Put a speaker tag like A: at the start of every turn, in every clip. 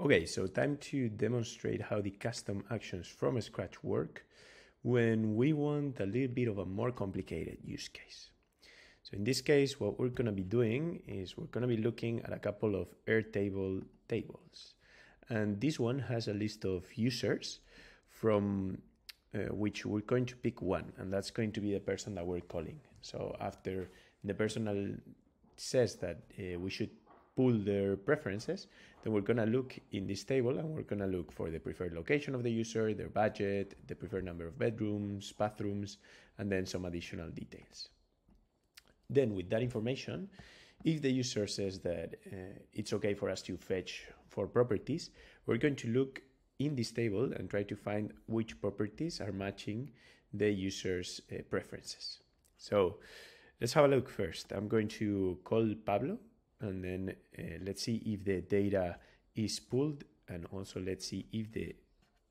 A: Okay, so time to demonstrate how the custom actions from scratch work when we want a little bit of a more complicated use case. So in this case, what we're going to be doing is we're going to be looking at a couple of Airtable tables. And this one has a list of users from uh, which we're going to pick one, and that's going to be the person that we're calling. So after the person says that uh, we should pull their preferences, then we're going to look in this table and we're going to look for the preferred location of the user, their budget, the preferred number of bedrooms, bathrooms, and then some additional details. Then with that information, if the user says that uh, it's okay for us to fetch for properties, we're going to look in this table and try to find which properties are matching the user's uh, preferences. So let's have a look first. I'm going to call Pablo and then uh, let's see if the data is pulled and also let's see if the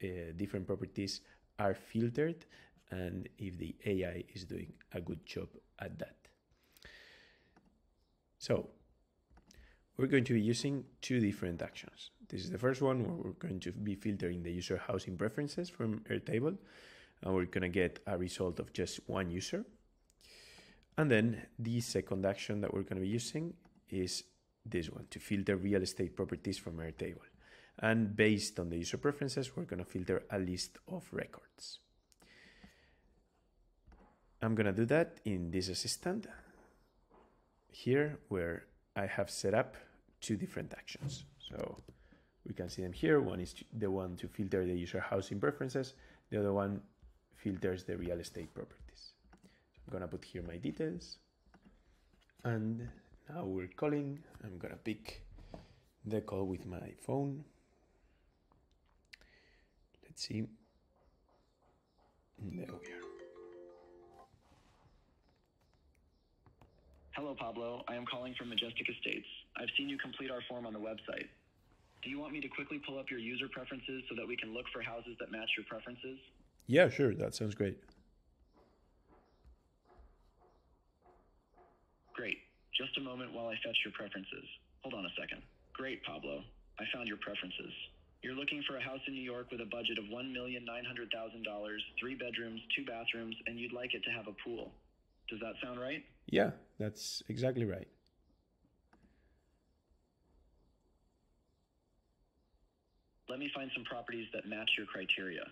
A: uh, different properties are filtered and if the AI is doing a good job at that. So we're going to be using two different actions. This is the first one where we're going to be filtering the user housing preferences from Airtable and we're going to get a result of just one user. And then the second action that we're going to be using is this one to filter real estate properties from Airtable. And based on the user preferences, we're going to filter a list of records. I'm going to do that in this assistant here where I have set up two different actions. So we can see them here. One is the one to filter the user housing preferences. The other one filters the real estate properties. So I'm going to put here my details and now we're calling. I'm gonna pick the call with my phone. Let's see. There we are.
B: Hello, Pablo. I am calling from Majestic Estates. I've seen you complete our form on the website. Do you want me to quickly pull up your user preferences so that we can look for houses that match your preferences?
A: Yeah, sure. That sounds great.
B: Great. Just a moment while I fetch your preferences. Hold on a second. Great, Pablo. I found your preferences. You're looking for a house in New York with a budget of $1,900,000, three bedrooms, two bathrooms, and you'd like it to have a pool. Does that sound right?
A: Yeah, that's exactly right.
B: Let me find some properties that match your criteria.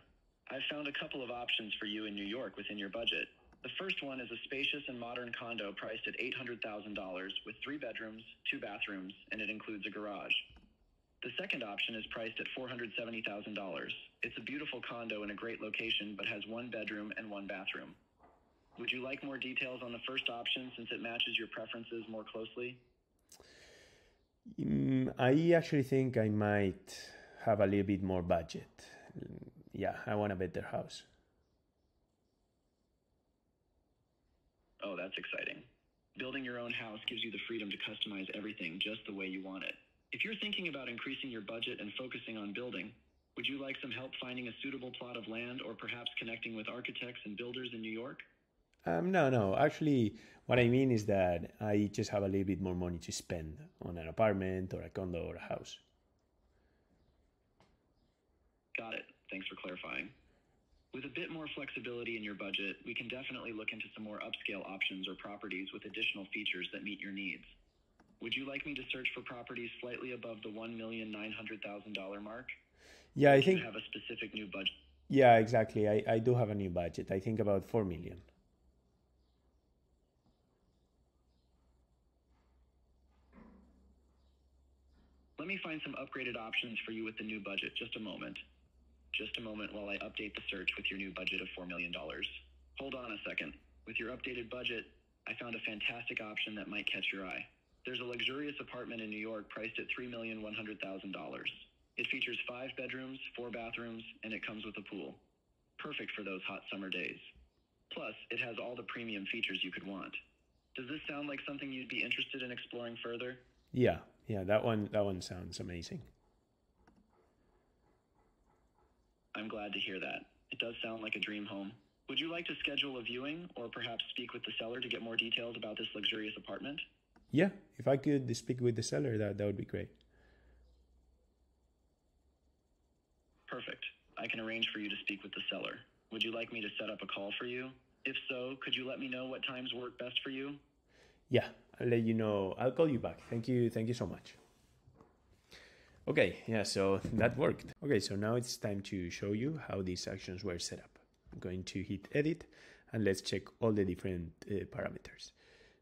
B: I've found a couple of options for you in New York within your budget. The first one is a spacious and modern condo priced at $800,000 with three bedrooms, two bathrooms, and it includes a garage. The second option is priced at $470,000. It's a beautiful condo in a great location but has one bedroom and one bathroom. Would you like more details on the first option since it matches your preferences more closely?
A: Mm, I actually think I might have a little bit more budget. Yeah, I want a better house.
B: Oh, that's exciting. Building your own house gives you the freedom to customize everything just the way you want it. If you're thinking about increasing your budget and focusing on building, would you like some help finding a suitable plot of land or perhaps connecting with architects and builders in New York?
A: Um, no, no. Actually, what I mean is that I just have a little bit more money to spend on an apartment or a condo or a house.
B: Got it. Thanks for clarifying. With a bit more flexibility in your budget, we can definitely look into some more upscale options or properties with additional features that meet your needs. Would you like me to search for properties slightly above the $1,900,000 mark?
A: Yeah, I think
B: you have a specific new budget.
A: Yeah, exactly. I, I do have a new budget. I think about 4 million.
B: Let me find some upgraded options for you with the new budget. Just a moment. Just a moment while I update the search with your new budget of $4 million. Hold on a second. With your updated budget, I found a fantastic option that might catch your eye. There's a luxurious apartment in New York priced at $3,100,000. It features five bedrooms, four bathrooms, and it comes with a pool. Perfect for those hot summer days. Plus, it has all the premium features you could want. Does this sound like something you'd be interested in exploring further?
A: Yeah, yeah, that one that one sounds amazing.
B: I'm glad to hear that. It does sound like a dream home. Would you like to schedule a viewing or perhaps speak with the seller to get more details about this luxurious apartment?
A: Yeah, if I could speak with the seller, that, that would be great.
B: Perfect. I can arrange for you to speak with the seller. Would you like me to set up a call for you? If so, could you let me know what times work best for you?
A: Yeah, I'll let you know. I'll call you back. Thank you. Thank you so much. Okay, yeah, so that worked. Okay, so now it's time to show you how these actions were set up. I'm going to hit edit and let's check all the different uh, parameters.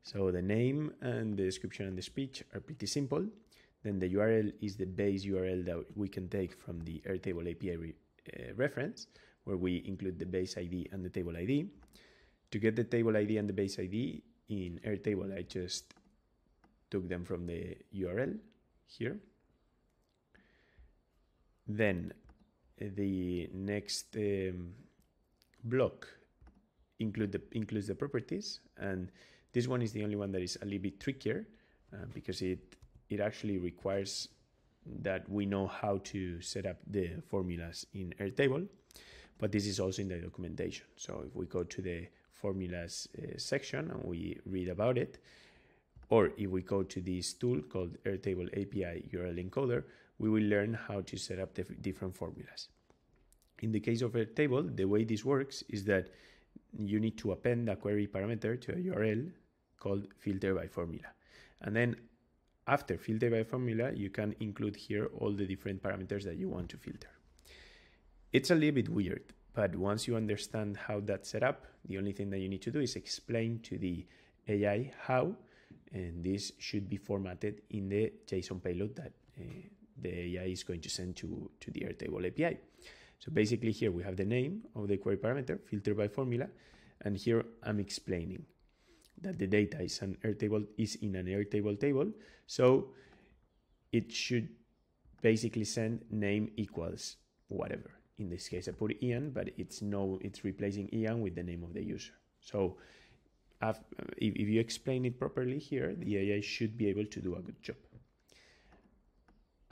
A: So the name and the description and the speech are pretty simple. Then the URL is the base URL that we can take from the Airtable API re, uh, reference, where we include the base ID and the table ID. To get the table ID and the base ID in Airtable, I just took them from the URL here. Then the next um, block include the, includes the properties, and this one is the only one that is a little bit trickier uh, because it it actually requires that we know how to set up the formulas in Airtable, but this is also in the documentation. So if we go to the formulas uh, section and we read about it, or if we go to this tool called Airtable API URL encoder, we will learn how to set up the different formulas. In the case of Airtable, the way this works is that you need to append a query parameter to a URL called filter by formula. And then after filter by formula, you can include here all the different parameters that you want to filter. It's a little bit weird, but once you understand how that's set up, the only thing that you need to do is explain to the AI how, and this should be formatted in the JSON payload that uh, the AI is going to send to, to the Airtable API. So basically here we have the name of the query parameter, filtered by formula, and here I'm explaining that the data is an Airtable is in an Airtable table, so it should basically send name equals whatever. In this case, I put Ian, but it's no, it's replacing Ian with the name of the user. So uh, if, if you explain it properly here, the AI should be able to do a good job.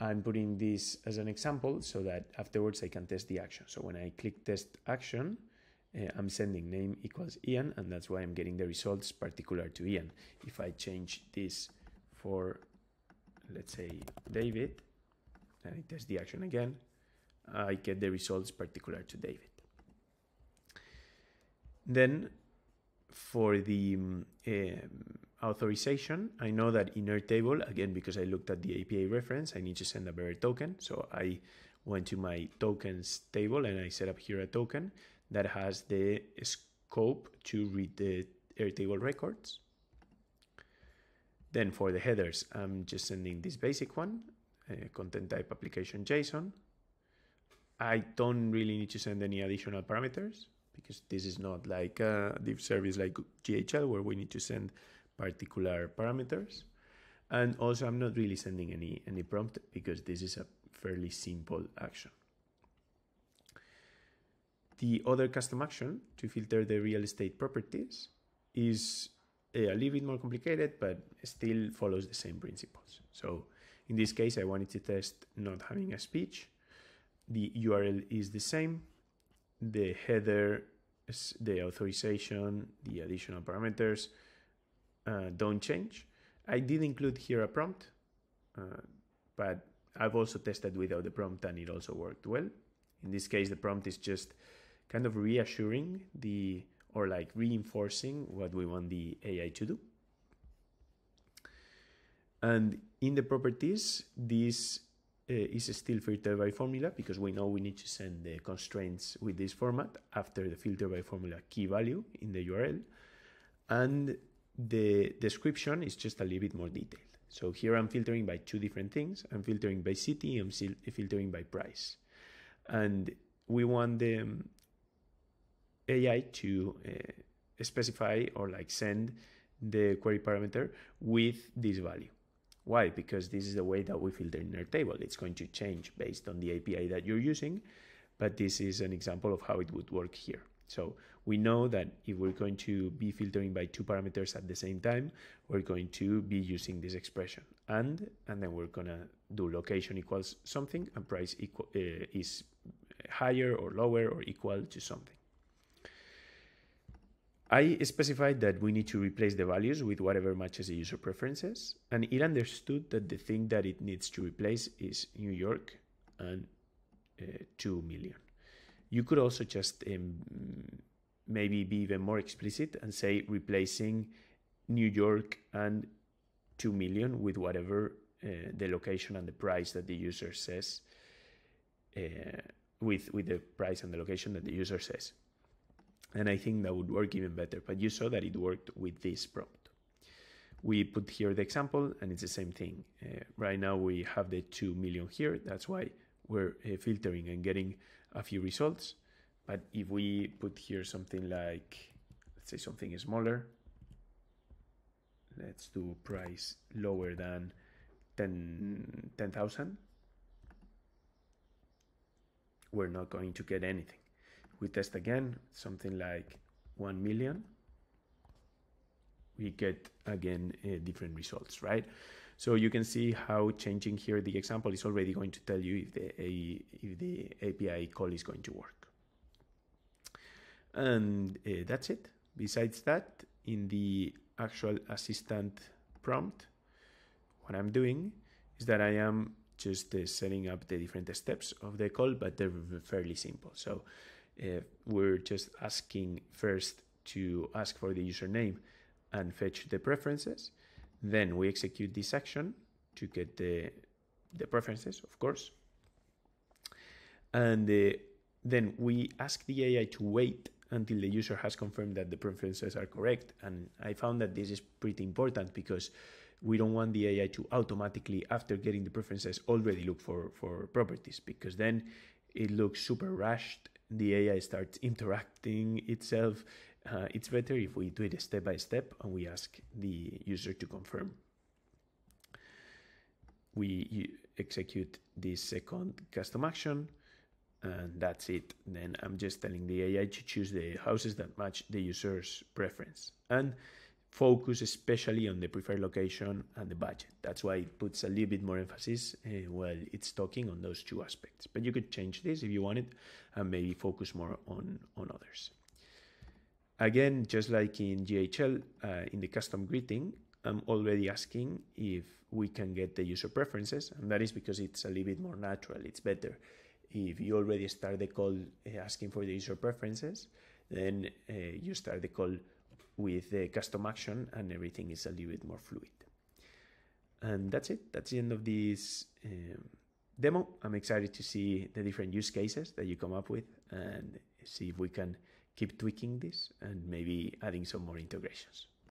A: I'm putting this as an example so that afterwards I can test the action. So when I click test action, uh, I'm sending name equals Ian, and that's why I'm getting the results particular to Ian. If I change this for, let's say, David, and I test the action again, I get the results particular to David. Then for the um, authorization, I know that in Airtable, again, because I looked at the API reference, I need to send a bearer token. So I went to my tokens table and I set up here a token that has the scope to read the Airtable records. Then for the headers, I'm just sending this basic one, uh, content type application JSON. I don't really need to send any additional parameters because this is not like a div service like GHL where we need to send particular parameters. And also I'm not really sending any, any prompt because this is a fairly simple action. The other custom action to filter the real estate properties is eh, a little bit more complicated, but still follows the same principles. So in this case, I wanted to test not having a speech. The URL is the same. The header, the authorization, the additional parameters uh, don't change. I did include here a prompt, uh, but I've also tested without the prompt and it also worked well. In this case, the prompt is just kind of reassuring the or like reinforcing what we want the AI to do. And in the properties, this uh, is still filter by formula because we know we need to send the constraints with this format after the filter by formula key value in the URL. And the description is just a little bit more detailed. So here I'm filtering by two different things. I'm filtering by city, I'm filtering by price. And we want the AI to uh, specify or like send the query parameter with this value. Why? Because this is the way that we filter in Airtable. It's going to change based on the API that you're using, but this is an example of how it would work here. So we know that if we're going to be filtering by two parameters at the same time, we're going to be using this expression and, and then we're gonna do location equals something and price equal, uh, is higher or lower or equal to something. I specified that we need to replace the values with whatever matches the user preferences, and it understood that the thing that it needs to replace is New York and uh, 2 million. You could also just um, maybe be even more explicit and say replacing New York and 2 million with whatever uh, the location and the price that the user says uh, with with the price and the location that the user says. And I think that would work even better. But you saw that it worked with this prompt. We put here the example and it's the same thing. Uh, right now we have the 2 million here. That's why we're uh, filtering and getting a few results but if we put here something like let's say something smaller let's do price lower than 10 10,000 we're not going to get anything. We test again something like 1 million we get again uh, different results right? So you can see how changing here the example is already going to tell you if the if the API call is going to work and uh, that's it besides that in the actual assistant prompt what I'm doing is that I am just uh, setting up the different steps of the call, but they're fairly simple. So uh, we're just asking first to ask for the username and fetch the preferences. Then we execute this action to get the, the preferences, of course. And uh, then we ask the AI to wait until the user has confirmed that the preferences are correct. And I found that this is pretty important because we don't want the AI to automatically, after getting the preferences, already look for, for properties because then it looks super rushed. The AI starts interacting itself. Uh, it's better if we do it step by step and we ask the user to confirm. We execute this second custom action and that's it. Then I'm just telling the AI to choose the houses that match the user's preference. And focus especially on the preferred location and the budget. That's why it puts a little bit more emphasis uh, while it's talking on those two aspects. But you could change this if you wanted and maybe focus more on, on others. Again, just like in GHL, uh, in the custom greeting, I'm already asking if we can get the user preferences, and that is because it's a little bit more natural. It's better if you already start the call uh, asking for the user preferences, then uh, you start the call with the custom action and everything is a little bit more fluid. And that's it. That's the end of this um, demo. I'm excited to see the different use cases that you come up with and see if we can keep tweaking this and maybe adding some more integrations.